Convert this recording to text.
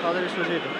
Father is forgiven.